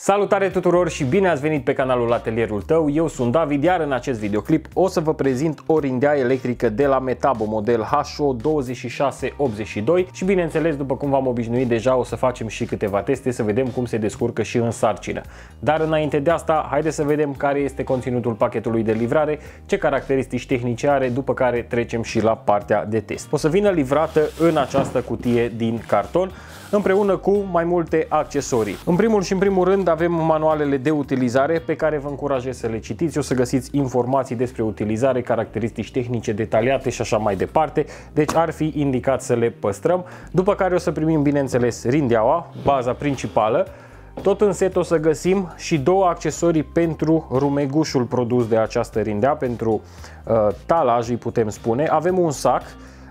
Salutare tuturor și bine ați venit pe canalul Atelierul tău, eu sunt David, iar în acest videoclip o să vă prezint o rindea electrică de la Metabo model HO2682 și bineînțeles, după cum v-am obișnuit deja, o să facem și câteva teste să vedem cum se descurcă și în sarcină. Dar înainte de asta, haideți să vedem care este conținutul pachetului de livrare, ce caracteristici tehnice are, după care trecem și la partea de test. O să vină livrată în această cutie din carton, împreună cu mai multe accesorii. În primul și în primul rând avem manualele de utilizare pe care vă încurajez să le citiți. O să găsiți informații despre utilizare, caracteristici tehnice detaliate și așa mai departe. Deci ar fi indicat să le păstrăm. După care o să primim, bineînțeles, rindeaua, baza principală. Tot în set o să găsim și două accesorii pentru rumegușul produs de această rindea, pentru uh, talaj îi putem spune. Avem un sac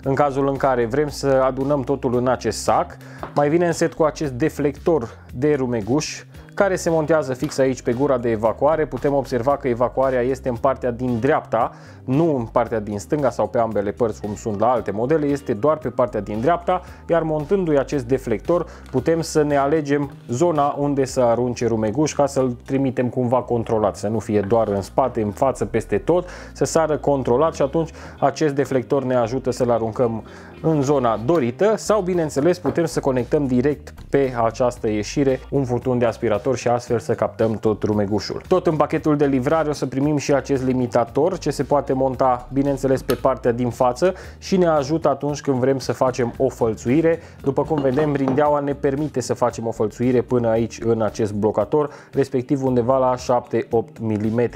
în cazul în care vrem să adunăm totul în acest sac. Mai vine în set cu acest deflector de rumeguș care se montează fix aici pe gura de evacuare. Putem observa că evacuarea este în partea din dreapta, nu în partea din stânga sau pe ambele părți cum sunt la alte modele, este doar pe partea din dreapta, iar montându-i acest deflector putem să ne alegem zona unde să arunce rumeguș ca să-l trimitem cumva controlat, să nu fie doar în spate, în față, peste tot, să sară controlat și atunci acest deflector ne ajută să-l aruncăm în zona dorită sau bineînțeles putem să conectăm direct pe această ieșire un furtun de aspirator și astfel să captăm tot rumegușul. Tot în pachetul de livrare o să primim și acest limitator ce se poate monta bineînțeles pe partea din față și ne ajută atunci când vrem să facem o fălțuire. După cum vedem, rindeaua ne permite să facem o fălțuire până aici în acest blocator, respectiv undeva la 7-8 mm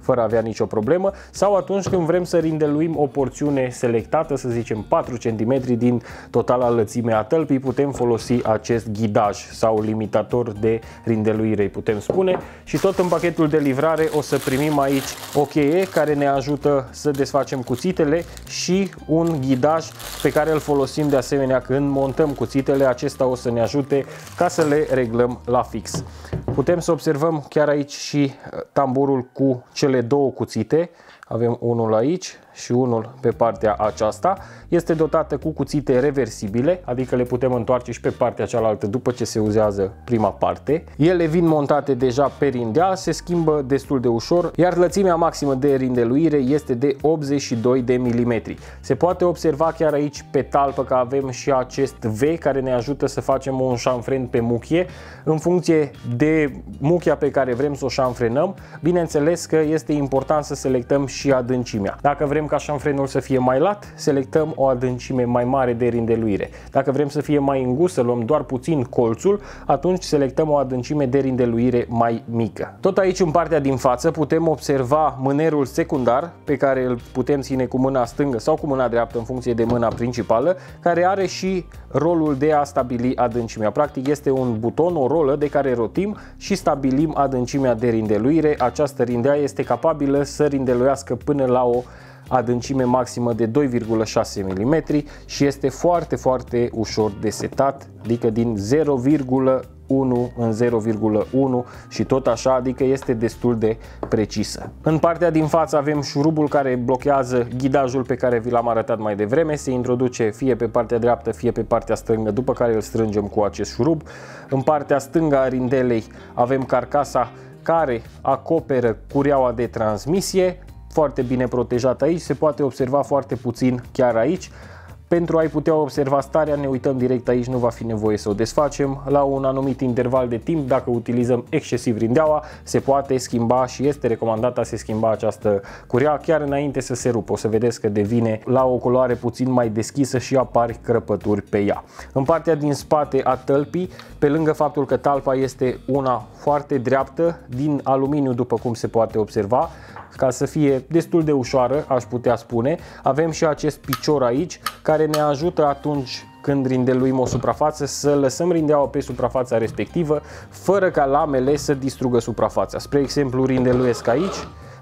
fără a avea nicio problemă sau atunci când vrem să rindeluim o porțiune selectată, să zicem 4 cm din totala lățime a tălpii, putem folosi acest ghidaj sau limitator de rindeluire, putem spune. Și tot în pachetul de livrare o să primim aici o cheie care ne ajută să desfacem cuțitele și un ghidaj pe care îl folosim de asemenea când montăm cuțitele. Acesta o să ne ajute ca să le reglăm la fix. Putem să observăm chiar aici și tamburul cu cele două cuțite. Avem unul aici și unul pe partea aceasta. Este dotată cu cuțite reversibile, adică le putem întoarce și pe partea cealaltă după ce se uzează prima parte. Ele vin montate deja pe rindea, se schimbă destul de ușor, iar lățimea maximă de rindeluire este de 82 de mm. Se poate observa chiar aici pe talpă că avem și acest V care ne ajută să facem un șanfren pe muchie în funcție de muchia pe care vrem să o șanfrenăm. Bineînțeles că este important să selectăm și adâncimea. Dacă vrem ca șanfrenul să fie mai lat, selectăm o adâncime mai mare de rindeluire. Dacă vrem să fie mai îngust, să luăm doar puțin colțul, atunci selectăm o adâncime de rindeluire mai mică. Tot aici în partea din față putem observa mânerul secundar pe care îl putem ține cu mâna stângă sau cu mâna dreaptă în funcție de mâna principală, care are și rolul de a stabili adâncimea. Practic este un buton, o rolă de care rotim și stabilim adâncimea de rindeluire. Această rindea este capabilă să rindeluiască până la o adâncime maximă de 2,6 mm și este foarte, foarte ușor de setat, adică din 0,1 în 0,1 și tot așa, adică este destul de precisă. În partea din față avem șurubul care blochează ghidajul pe care vi l-am arătat mai devreme, se introduce fie pe partea dreaptă, fie pe partea stângă, după care îl strângem cu acest șurub. În partea stângă a rindelei avem carcasa care acoperă cureaua de transmisie, foarte bine protejat aici, se poate observa foarte puțin chiar aici. Pentru a-i putea observa starea, ne uităm direct aici, nu va fi nevoie să o desfacem. La un anumit interval de timp, dacă utilizăm excesiv rindeaua, se poate schimba și este recomandat a se schimba această curea chiar înainte să se rupă. O să vedeți că devine la o culoare puțin mai deschisă și apar crăpături pe ea. În partea din spate a tălpii, pe lângă faptul că talpa este una foarte dreaptă, din aluminiu după cum se poate observa, ca să fie destul de ușoară, aș putea spune. Avem și acest picior aici care ne ajută atunci când rindeluim o suprafață să lăsăm rindeaua pe suprafața respectivă fără ca lamele să distrugă suprafața. Spre exemplu, rindeluiesc aici,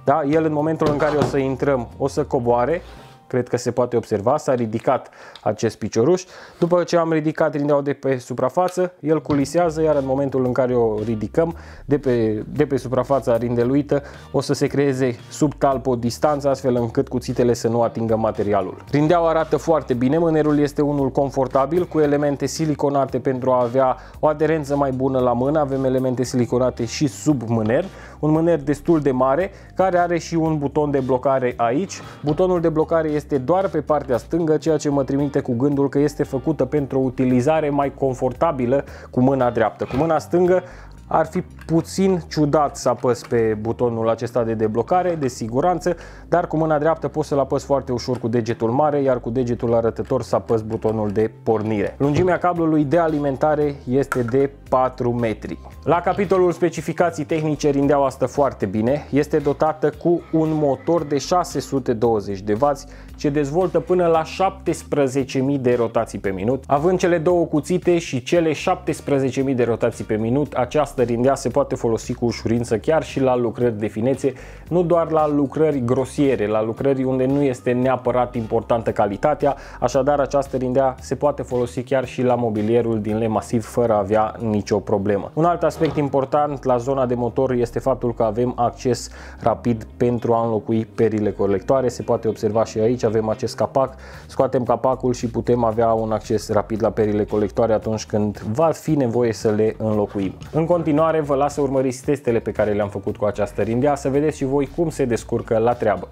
da? el în momentul în care o să intrăm o să coboare, cred că se poate observa, s-a ridicat acest picioruș. După ce am ridicat rindeaua de pe suprafață, el culisează, iar în momentul în care o ridicăm de pe, de pe suprafața rindeluită, o să se creeze sub talp o distanță, astfel încât cuțitele să nu atingă materialul. Rindeaua arată foarte bine, mânerul este unul confortabil, cu elemente siliconate pentru a avea o aderență mai bună la mână, avem elemente siliconate și sub mâner, un mâner destul de mare, care are și un buton de blocare aici. Butonul de blocare este doar pe partea stângă, ceea ce mă trimite cu gândul că este făcută pentru o utilizare mai confortabilă cu mâna dreaptă. Cu mâna stângă ar fi puțin ciudat să apăs pe butonul acesta de deblocare, de siguranță, dar cu mâna dreaptă pot să-l apăs foarte ușor cu degetul mare, iar cu degetul arătător să apăs butonul de pornire. Lungimea cablului de alimentare este de 4 metri. La capitolul specificații tehnice, rindeaua stă foarte bine. Este dotată cu un motor de 620 de W ce dezvoltă până la 17.000 de rotații pe minut. Având cele două cuțite și cele 17.000 de rotații pe minut, această rindea se poate folosi cu ușurință chiar și la lucrări de finețe, nu doar la lucrări grosiere, la lucrări unde nu este neapărat importantă calitatea, așadar această rindea se poate folosi chiar și la mobilierul din lemn masiv fără a avea nicio problemă. Un alt aspect important la zona de motor este faptul că avem acces rapid pentru a înlocui perile colectoare, se poate observa și aici avem acest capac, scoatem capacul și putem avea un acces rapid la perile colectoare atunci când va fi nevoie să le înlocuim. În continuare vă las să urmăriți testele pe care le-am făcut cu această rindea, să vedeți și voi cum se descurcă la treabă.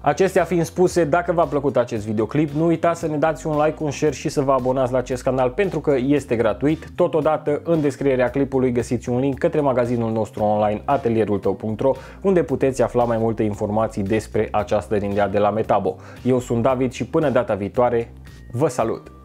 Acestea fiind spuse, dacă v-a plăcut acest videoclip, nu uitați să ne dați un like, un share și să vă abonați la acest canal pentru că este gratuit. Totodată, în descrierea clipului găsiți un link către magazinul nostru online atelierul unde puteți afla mai multe informații despre această rindea de la Metabo. Eu sunt David și până data viitoare, vă salut!